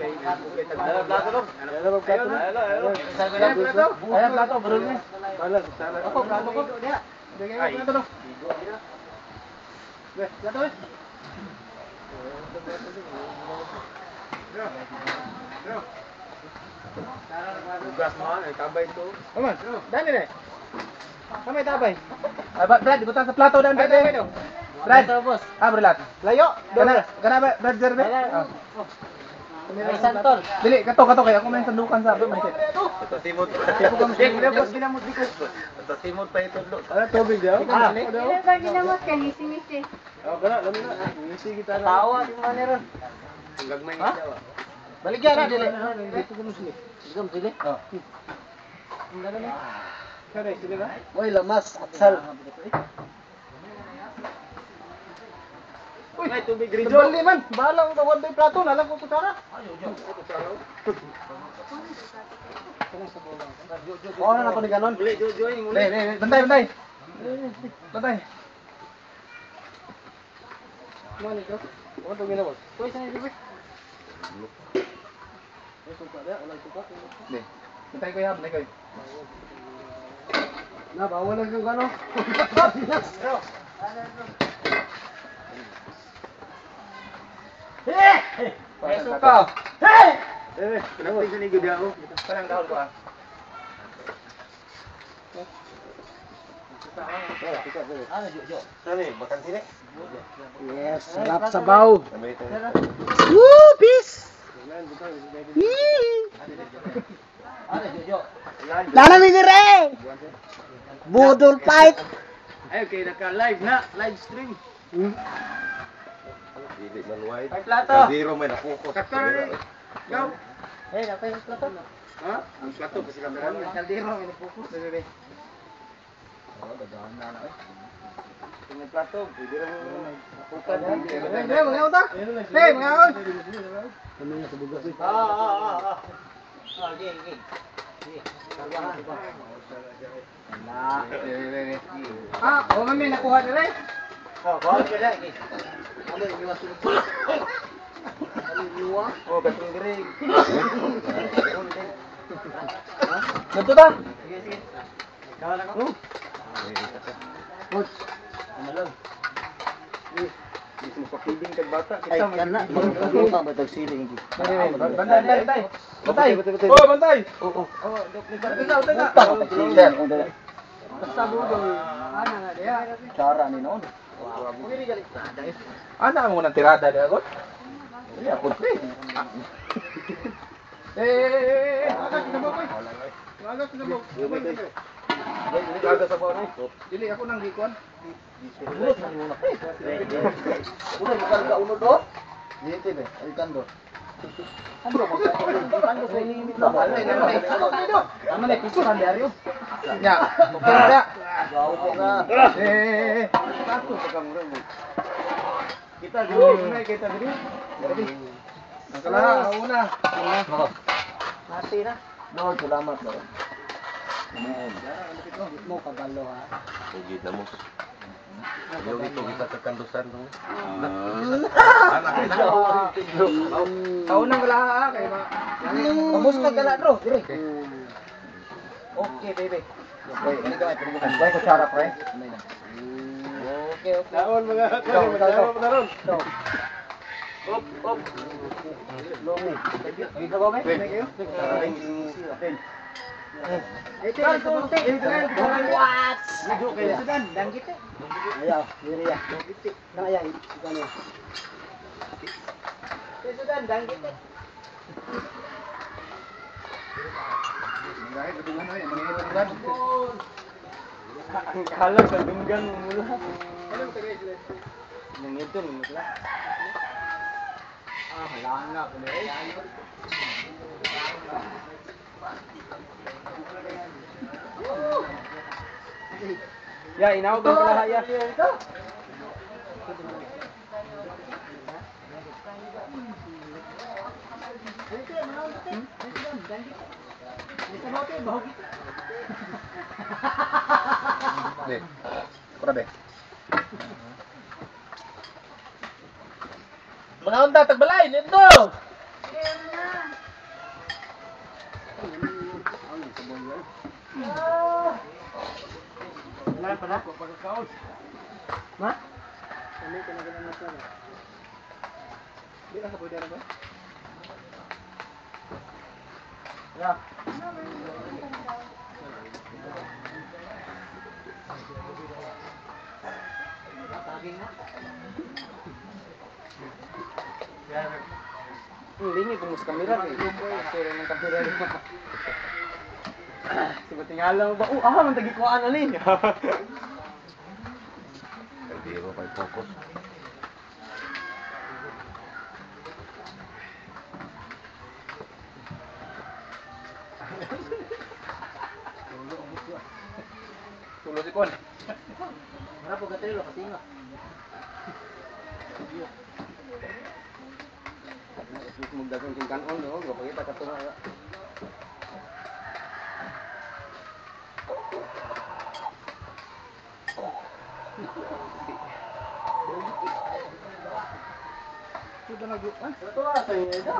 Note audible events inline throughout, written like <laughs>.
Ayan, plato no? Ayan, plato no? Ayan, ayan. Ayan, plato. Ayan, plato, bro. Salah, salah. Ako, plato ko. Diya. Bigay Ay. ko plato no. Be, plato eh. Tugas man, ay tabay to. Aman, dani na. Kamay tabay. Ah, ba- Brad, ibutang sa plato dan, Brad. eh. Brad, boss. Ah, Brad. Layo. Kana, kana ba, Brad, Jerbe? May santol. Dili, kato, kato, kaya ako may sandukan sa abang. Ito timot. Tipo ka mo, <laughs> boss, ginamot di ko. Ito timot pa ito. Ano, tubig daw? Ah, Ilan ba ginamot ka? Ngisi-ngisi. Oh, kana, lamin na. Ngisi kita na. Tawa yung manero. Ang gagmay Ha? niya. Baligyan na, dili. Dito ko mo sili. Sigam sili. Oh. Kare, sili ba? Uy, lamas. Atsal. Uy, may tubig rin. Bali man, bahala ang tawad ng plato, nalang ko kutsara. Oo na ako ni ganon. Muli, jojoy, muli. Dai, dai, bantay, bantay. Bantay. Mana itu? Oh, tu gina bos. Tu sana di bos. Suka dia, wala suka. Deh. Bantay ko yan, bantay ko. Na, <laughs> bawal lang yung gano. May suka. Eh, Kenapa sini gede aku? parang dahon ko ah. Yes, sarap sabaw. Woo, peace. Ano, Jojo? Lala mi dire. Budol fight. Ayo kayo naka-live na, live stream. Hindi man white. Ay, plato. Zero man ako. Cut ko na rin. Go. Eh, napay yung plato. Ha? Ang plato kasi kameran mo. Kaldero, may napupo. Dali, dali. Oh, dadaan na na. Kung may plato, pwede rin mo napukan. Hey, hey, mga uta. Hey, mga uta. Ah, ah, ah, ah. Ah, gig, gig. Na. Ah, o kami nakuha na rin. Oh, bawal ka na, Ano mo? Ano? Oh, katong diri. Ganto ta? Sige, sige. Kawan ako. Coach. Ano lang? Bisa mo pakiling kag bata. Kita kana. Magkakita ba itong siling? Bantay, bantay, bantay. Bantay. Oh, bantay. Oo. Oh, ikaw, teka. Siling, kung dala. Basta budol. Ana nga diya. Tsara ni noon. Ana mo nang tirada? Dili ako pre. Eh, eh, eh, agak kinabok ko. Agak kinabok. Agak sa bawah ni. Dili ako nang na do. Ba Alcando sa limit lang. Ano ni ano ni? Ano ni do? Ano ni piso kan diaryo? Ya, okay na dia. Gaw ko na. Eh, eh, eh. Satu sa kamura mo. Kita dulu, na kita dulu. Jadi, ang kala, una. Mati na. No, salamat do. Amen. Mo kabalo ha. Ugi na mo. Yung ito kita sa kandusan no. Anak ina. Taon nang kala kay ma. Kamus ka gala bro, dire. Okay, baby. Okay, ini ka ay pilihan. Bay ko tsara pre. Okay, okay. Taon mga Ikaw, ikaw, ikaw. naron. So, Op, op. Lomi. Ay ka ba ba? Thank you. Ito, ito, ito. What? Kaya. Sudan, danggit eh. Ayaw, dire ya. Na ayaw, danggit eh. Dahil ito ano eh, mangyayari Sudan. Ang kalag sa dunggan mula. Nang ito, nang mutla. Ah, halaan na ako na eh. Ya, inawag ang kalahaya. Panahon da, tagbalay, nito! Wala pa na? Ma? Ano ka na ganun na sa na? Di lang ba? Yeah. Hindi niya kumus kamera kay. Pero ng kamera rin pa. Sige tingala mo ba? Oh, ah, man tagi ko ana ni. Hindi mo pa focus. Tulo si Kon. Mara po gatilo kasi nga. Magdagang king kanon no, gapakita ka tunga. Ito na group. Ah, Ito na sa inyo ito.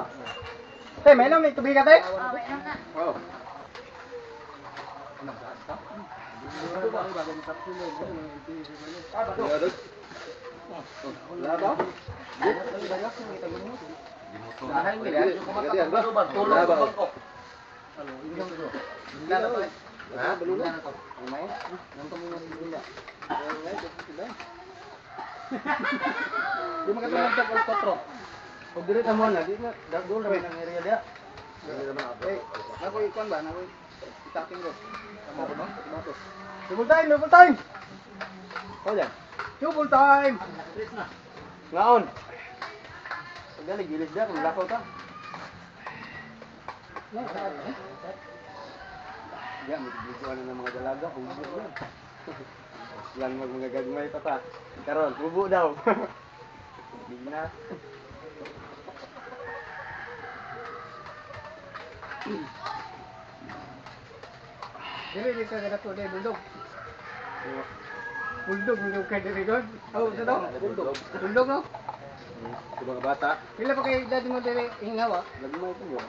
Tay, may lang may tubig ka tay? Oh, wait lang na. Oh. Wala ba? Sanahin mo yan. Wala ba? Ha? Balula? Umay? Nanto mo yung bula. Di makatulog sa kolkotro. Pag dili ta mo na, di na, doon kami ng area dia. Eh, nako ikon ba? Nako itaking ko. Tama ko no? Double time, double time. Oh, yan. Double time. Ngaon. Dali gilis kung lakaw ta. Diyan, magbibuan na ng mga dalaga, hubo yan. Yan mag mga gagmay pa ta. Karon, hubo daw. Hindi na. Dili di ka kada ko dai buldog. Buldog buldog kay diri god. Oh, sa daw. Buldog. Buldog no. Sa mga bata. Pila pa kay dadi mo diri hingawa? Lagmay ko yo.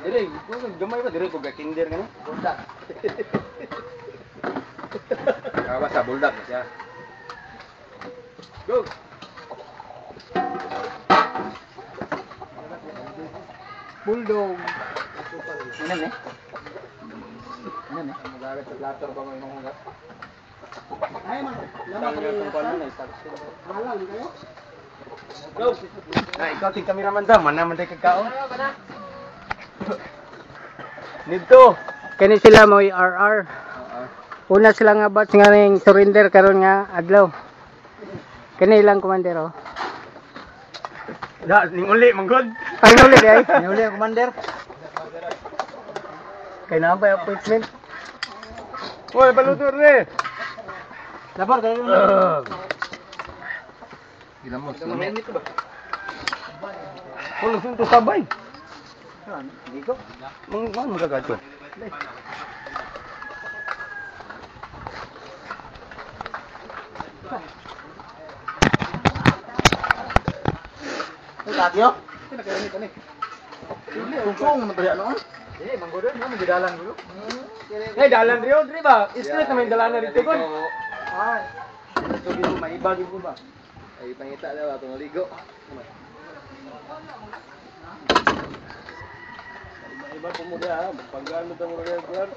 Diri, ko gamay pa diri ko ga kinder ngani. Buldak. <laughs> Kawa sa buldak siya. Go. Bulldog. Ano ne? Ano ne? Magalit sa platter ba mo yung mga Ay, man. Laman isaksyon. Halang kayo? Go. Na, ikaw ting kameraman daw, man naman tayo kagkaon. Nito. Kani sila mo RR. Una sila nga batch nga ning surrender karon nga adlaw. Kani ilang komandero. Da, ning uli manggod. Ay uli day. Ning uli ang commander. Kay na ba yung appointment? Oy, balutur ni. Lapor kayo Ginamos. Minit ba? Kulo sun to sabay. Hindi ko. Mang mang magagato. Ang kakyo? Dili, Kung naman tayo ano? Eh, manggodo na mo gidalan gulo. Eh, dalan riyo, diri ba? Straight na may dalan na rito kon. Ay. Ito gino maiba gid ko ba? Ay pangita daw atong ligo. Iba po mo dia, pagano ta mo regular.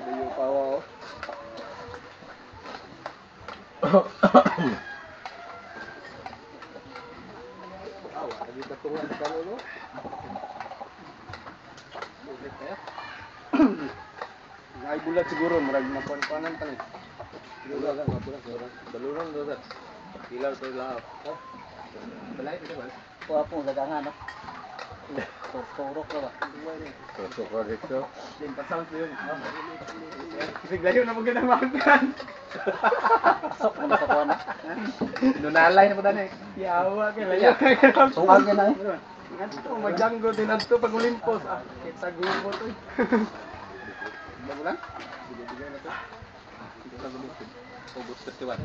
Liyo pawa oh. Awa, lagi katungan sa kano no? Ulit kaya? Ay bulat siguro, murag makuan-kuanan pa ni. Bulat ka, mabulat siguro. Baluran do sa. Ilaw to lahat. Balay ito ba? Kuha po, lagangan no? Turok na ba? Tusok ko dito. Din pa sound yun. Kasi layo na magandang makan. Ano sa kuha na? Nunalay na po dani. Yawa kay layo. Tungan ka na eh. Ngadto magdanggo din adto pag Olympus. Ah, kita gubo to. Bagulan? Bigay na to. облфестиваль.